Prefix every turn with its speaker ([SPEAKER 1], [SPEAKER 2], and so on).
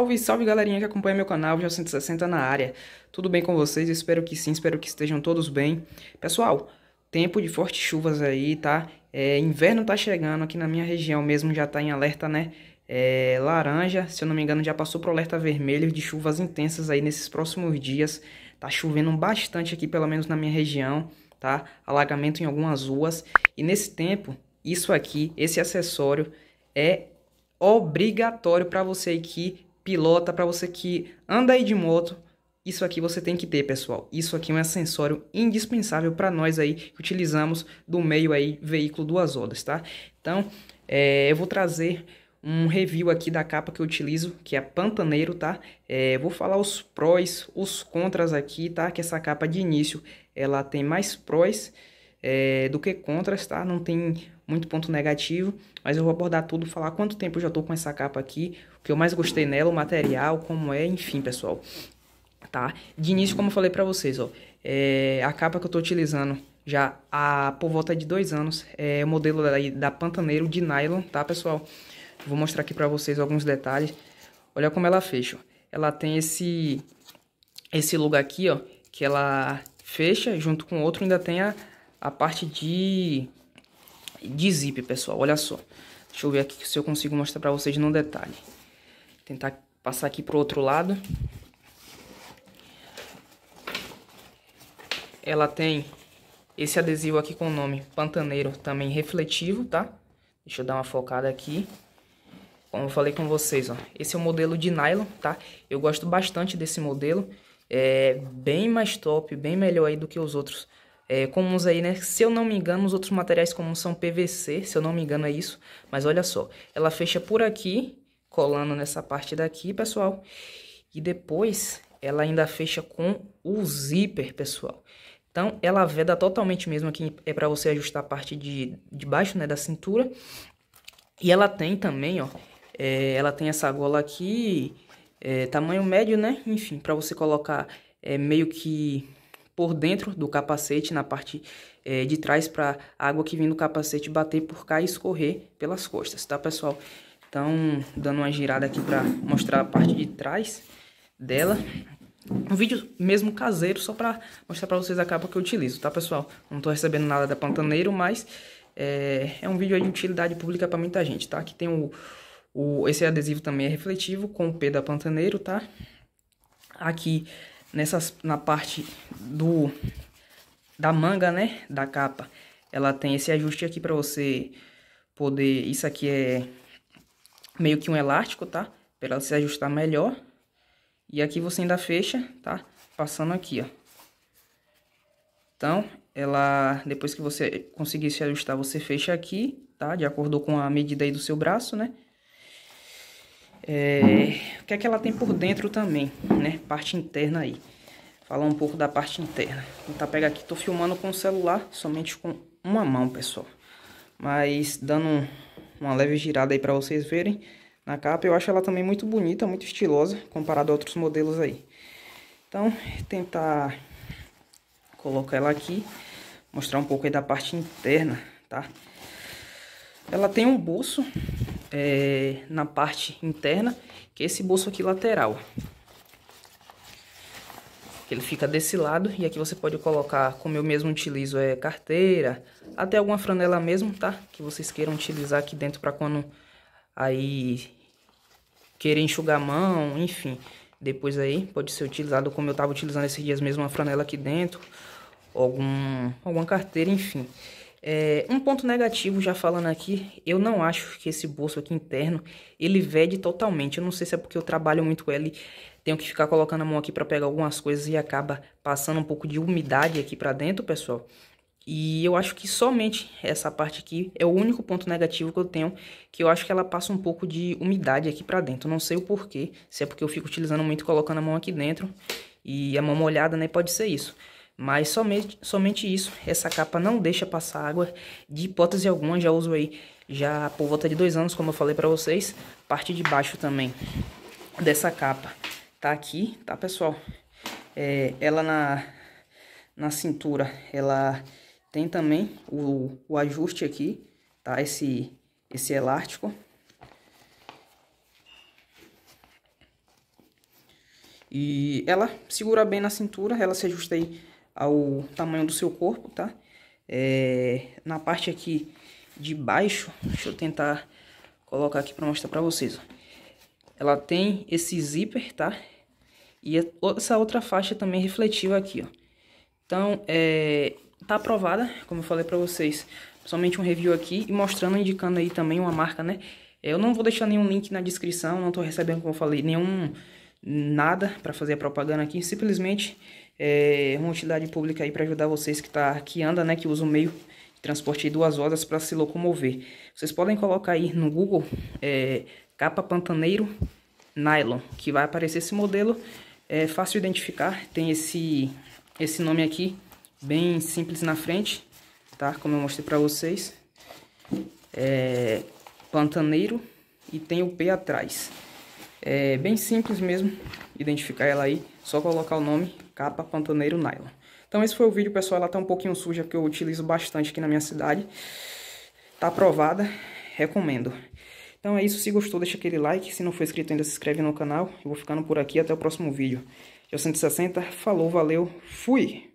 [SPEAKER 1] Salve, salve galerinha que acompanha meu canal, já 160 na área. Tudo bem com vocês? Espero que sim, espero que estejam todos bem. Pessoal, tempo de fortes chuvas aí, tá? É, inverno tá chegando aqui na minha região mesmo, já tá em alerta, né? É, laranja, se eu não me engano, já passou pro alerta vermelho de chuvas intensas aí nesses próximos dias. Tá chovendo bastante aqui, pelo menos na minha região, tá? Alagamento em algumas ruas. E nesse tempo, isso aqui, esse acessório é obrigatório para você que pilota, para você que anda aí de moto. Isso aqui você tem que ter, pessoal. Isso aqui é um acessório indispensável para nós aí que utilizamos do meio aí veículo duas rodas, tá? Então, é, eu vou trazer um review aqui da capa que eu utilizo, que é Pantaneiro, tá? É, vou falar os prós, os contras aqui, tá? Que essa capa de início, ela tem mais prós é, do que contras, tá? Não tem muito ponto negativo, mas eu vou abordar tudo, falar quanto tempo eu já tô com essa capa aqui, o que eu mais gostei nela, o material, como é, enfim, pessoal. Tá? De início, como eu falei pra vocês, ó, é, a capa que eu tô utilizando já há por volta de dois anos é o modelo da, da Pantaneiro de nylon, tá, pessoal? Vou mostrar aqui pra vocês alguns detalhes. Olha como ela fecha, ó. Ela tem esse, esse lugar aqui, ó, que ela fecha junto com outro, ainda tem a, a parte de, de zip, pessoal. Olha só. Deixa eu ver aqui se eu consigo mostrar para vocês no detalhe. Tentar passar aqui pro outro lado. Ela tem esse adesivo aqui com o nome Pantaneiro, também refletivo, tá? Deixa eu dar uma focada aqui. Como eu falei com vocês, ó, esse é o modelo de nylon, tá? Eu gosto bastante desse modelo. É bem mais top, bem melhor aí do que os outros é, comuns aí, né? Se eu não me engano, os outros materiais comuns são PVC, se eu não me engano é isso. Mas olha só, ela fecha por aqui, colando nessa parte daqui, pessoal. E depois ela ainda fecha com o zíper, pessoal. Então, ela veda totalmente mesmo aqui, é para você ajustar a parte de, de baixo, né, da cintura. E ela tem também, ó, é, ela tem essa gola aqui, é, tamanho médio, né, enfim, para você colocar é, meio que por dentro do capacete, na parte é, de trás, para a água que vem do capacete bater por cá e escorrer pelas costas, tá, pessoal? Então, dando uma girada aqui para mostrar a parte de trás dela. Um vídeo mesmo caseiro, só para mostrar para vocês a capa que eu utilizo, tá, pessoal? Não estou recebendo nada da Pantaneiro, mas é, é um vídeo de utilidade pública para muita gente, tá? Aqui tem o, o, esse adesivo também é refletivo, com o P da Pantaneiro, tá? Aqui nessas, na parte do da manga, né, da capa, ela tem esse ajuste aqui para você poder, isso aqui é meio que um elástico, tá? Para ela se ajustar melhor. E aqui você ainda fecha, tá? Passando aqui, ó. Então, ela, depois que você conseguir se ajustar, você fecha aqui, tá? De acordo com a medida aí do seu braço, né? É, o que é que ela tem por dentro também, né? Parte interna aí. Falar um pouco da parte interna. Vou tentar pegar aqui, tô filmando com o celular, somente com uma mão, pessoal. Mas dando uma leve girada aí para vocês verem na capa. Eu acho ela também muito bonita, muito estilosa, comparado a outros modelos aí. Então, tentar colocar ela aqui, mostrar um pouco aí da parte interna, tá? Ela tem um bolso é, na parte interna, que é esse bolso aqui lateral. Ele fica desse lado e aqui você pode colocar, como eu mesmo utilizo, é carteira, até alguma franela mesmo, tá? Que vocês queiram utilizar aqui dentro para quando aí querer enxugar a mão, enfim. Depois aí pode ser utilizado como eu estava utilizando esses dias mesmo, uma franela aqui dentro, algum, alguma carteira, enfim. É, um ponto negativo, já falando aqui, eu não acho que esse bolso aqui interno, ele vede totalmente. Eu não sei se é porque eu trabalho muito com ele, tenho que ficar colocando a mão aqui para pegar algumas coisas e acaba passando um pouco de umidade aqui para dentro, pessoal. E eu acho que somente essa parte aqui é o único ponto negativo que eu tenho, que eu acho que ela passa um pouco de umidade aqui para dentro. Não sei o porquê, se é porque eu fico utilizando muito colocando a mão aqui dentro e a mão molhada, né, pode ser isso. Mas somente, somente isso, essa capa não deixa passar água de hipótese alguma, já uso aí já por volta de dois anos, como eu falei para vocês. Parte de baixo também dessa capa tá aqui, tá pessoal? É, ela na, na cintura, ela tem também o, o ajuste aqui, tá? Esse, esse elástico. E ela segura bem na cintura, ela se ajusta aí ao tamanho do seu corpo, tá? É, na parte aqui de baixo, deixa eu tentar colocar aqui para mostrar para vocês. Ó. Ela tem esse zíper, tá? E essa outra faixa também refletiva aqui, ó. Então, é, tá aprovada, como eu falei para vocês, somente um review aqui e mostrando, indicando aí também uma marca, né? Eu não vou deixar nenhum link na descrição, não tô recebendo, como eu falei, nenhum nada para fazer a propaganda aqui, simplesmente é uma utilidade pública aí para ajudar vocês que tá que anda, né, que usa o meio de transporte de duas horas para se locomover. Vocês podem colocar aí no Google é, capa pantaneiro nylon, que vai aparecer esse modelo, é fácil de identificar, tem esse esse nome aqui, bem simples na frente, tá? Como eu mostrei para vocês. É pantaneiro e tem o P atrás. É bem simples mesmo identificar ela aí, só colocar o nome capa pantaneiro nylon. Então esse foi o vídeo, pessoal, ela tá um pouquinho suja, que eu utilizo bastante aqui na minha cidade. Tá aprovada, recomendo. Então é isso, se gostou deixa aquele like, se não for inscrito ainda se inscreve no canal. Eu vou ficando por aqui, até o próximo vídeo. Já 160, falou, valeu, fui!